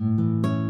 Música